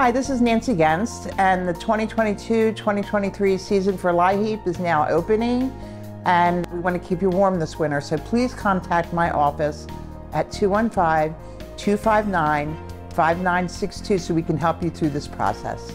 Hi, this is Nancy Guenst, and the 2022-2023 season for LIHEAP is now opening, and we want to keep you warm this winter, so please contact my office at 215-259-5962 so we can help you through this process.